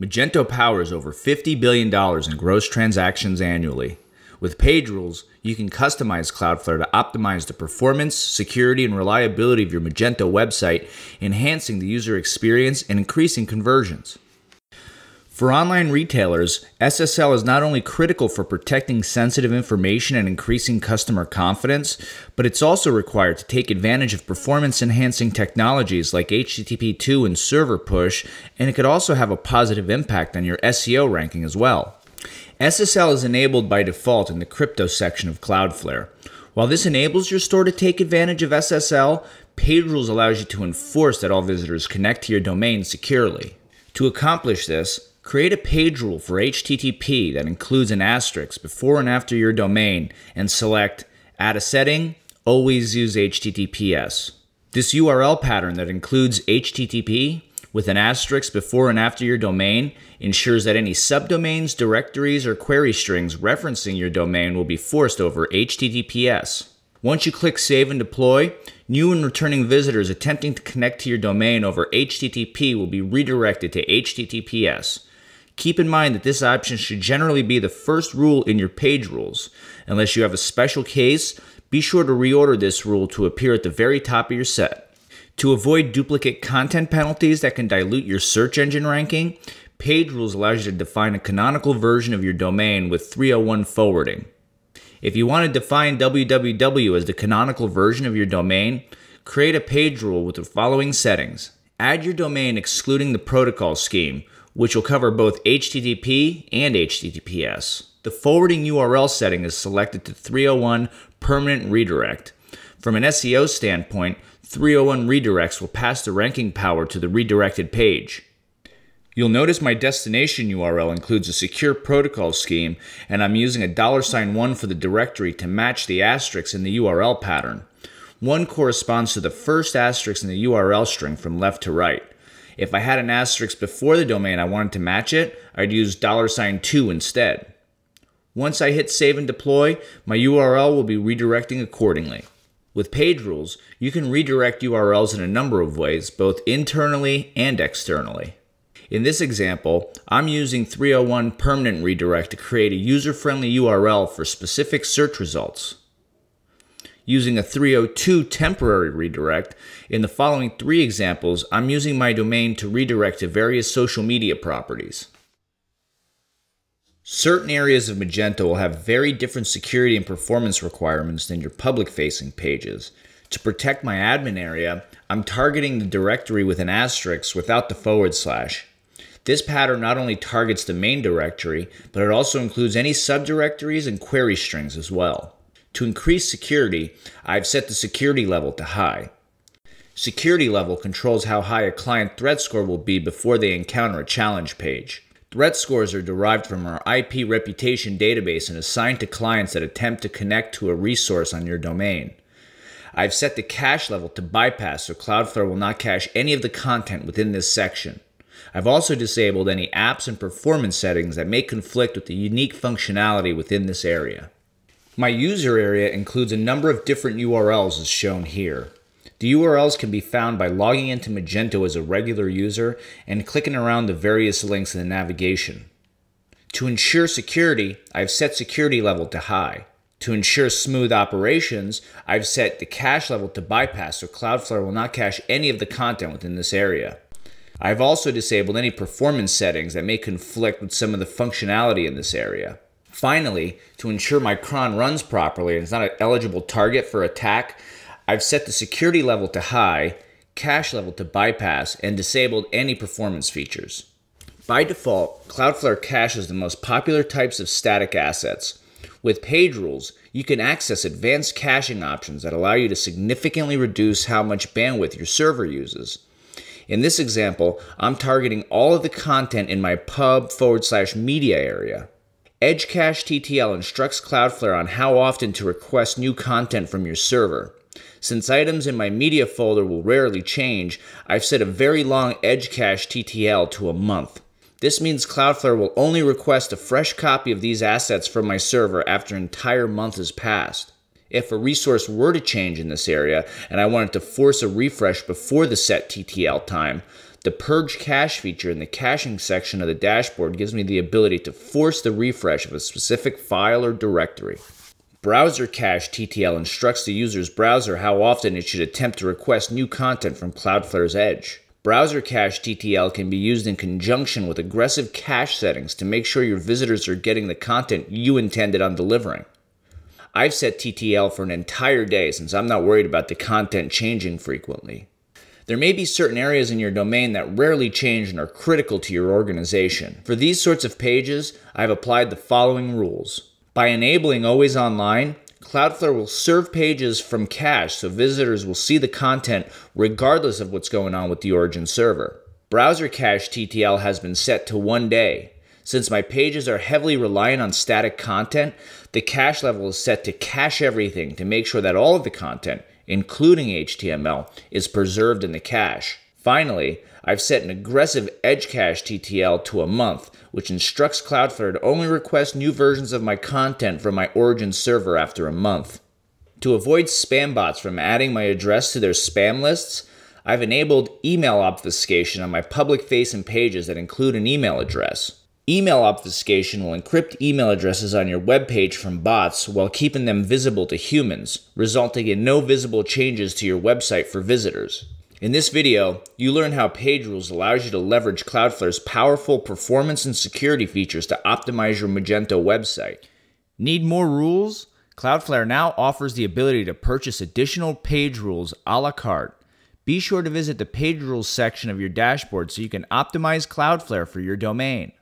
Magento powers over $50 billion in gross transactions annually. With page rules, you can customize Cloudflare to optimize the performance, security, and reliability of your Magento website, enhancing the user experience and increasing conversions. For online retailers, SSL is not only critical for protecting sensitive information and increasing customer confidence, but it's also required to take advantage of performance enhancing technologies like HTTP 2 and server push, and it could also have a positive impact on your SEO ranking as well. SSL is enabled by default in the crypto section of Cloudflare. While this enables your store to take advantage of SSL, Page Rules allows you to enforce that all visitors connect to your domain securely. To accomplish this, Create a page rule for HTTP that includes an asterisk before and after your domain and select Add a setting, always use HTTPS. This URL pattern that includes HTTP with an asterisk before and after your domain ensures that any subdomains, directories, or query strings referencing your domain will be forced over HTTPS. Once you click Save and Deploy, new and returning visitors attempting to connect to your domain over HTTP will be redirected to HTTPS. Keep in mind that this option should generally be the first rule in your page rules. Unless you have a special case, be sure to reorder this rule to appear at the very top of your set. To avoid duplicate content penalties that can dilute your search engine ranking, Page Rules allows you to define a canonical version of your domain with 301 forwarding. If you want to define www as the canonical version of your domain, create a page rule with the following settings. Add your domain excluding the protocol scheme, which will cover both HTTP and HTTPS. The forwarding URL setting is selected to 301 permanent redirect. From an SEO standpoint, 301 redirects will pass the ranking power to the redirected page. You'll notice my destination URL includes a secure protocol scheme, and I'm using a dollar sign $1 for the directory to match the asterisks in the URL pattern. 1 corresponds to the first asterisk in the URL string from left to right. If I had an asterisk before the domain I wanted to match it, I'd use dollar sign $2 instead. Once I hit save and deploy, my URL will be redirecting accordingly. With page rules, you can redirect URLs in a number of ways, both internally and externally. In this example, I'm using 301 permanent redirect to create a user-friendly URL for specific search results using a 302 temporary redirect. In the following three examples, I'm using my domain to redirect to various social media properties. Certain areas of Magento will have very different security and performance requirements than your public-facing pages. To protect my admin area, I'm targeting the directory with an asterisk without the forward slash. This pattern not only targets the main directory, but it also includes any subdirectories and query strings as well. To increase security, I've set the security level to high. Security level controls how high a client threat score will be before they encounter a challenge page. Threat scores are derived from our IP reputation database and assigned to clients that attempt to connect to a resource on your domain. I've set the cache level to bypass so Cloudflare will not cache any of the content within this section. I've also disabled any apps and performance settings that may conflict with the unique functionality within this area. My user area includes a number of different URLs as shown here. The URLs can be found by logging into Magento as a regular user and clicking around the various links in the navigation. To ensure security, I've set security level to high. To ensure smooth operations, I've set the cache level to bypass so Cloudflare will not cache any of the content within this area. I've also disabled any performance settings that may conflict with some of the functionality in this area. Finally, to ensure my cron runs properly and is not an eligible target for attack, I've set the security level to high, cache level to bypass, and disabled any performance features. By default, Cloudflare caches the most popular types of static assets. With page rules, you can access advanced caching options that allow you to significantly reduce how much bandwidth your server uses. In this example, I'm targeting all of the content in my pub forward slash media area. EdgeCache TTL instructs Cloudflare on how often to request new content from your server. Since items in my media folder will rarely change, I've set a very long EdgeCache TTL to a month. This means Cloudflare will only request a fresh copy of these assets from my server after an entire month has passed. If a resource were to change in this area and I wanted to force a refresh before the set TTL time, The Purge Cache feature in the caching section of the dashboard gives me the ability to force the refresh of a specific file or directory. Browser Cache TTL instructs the user's browser how often it should attempt to request new content from Cloudflare's Edge. Browser Cache TTL can be used in conjunction with aggressive cache settings to make sure your visitors are getting the content you intended on delivering. I've set TTL for an entire day since I'm not worried about the content changing frequently. There may be certain areas in your domain that rarely change and are critical to your organization. For these sorts of pages, I've applied the following rules. By enabling Always Online, Cloudflare will serve pages from cache so visitors will see the content regardless of what's going on with the origin server. Browser cache TTL has been set to one day. Since my pages are heavily reliant on static content, the cache level is set to cache everything to make sure that all of the content, including HTML, is preserved in the cache. Finally, I've set an aggressive edge cache TTL to a month, which instructs Cloudflare to only request new versions of my content from my origin server after a month. To avoid spam bots from adding my address to their spam lists, I've enabled email obfuscation on my public facing pages that include an email address. Email obfuscation will encrypt email addresses on your web page from bots while keeping them visible to humans, resulting in no visible changes to your website for visitors. In this video, you learn how Page Rules allows you to leverage Cloudflare's powerful performance and security features to optimize your Magento website. Need more rules? Cloudflare now offers the ability to purchase additional page rules a la carte. Be sure to visit the Page Rules section of your dashboard so you can optimize Cloudflare for your domain.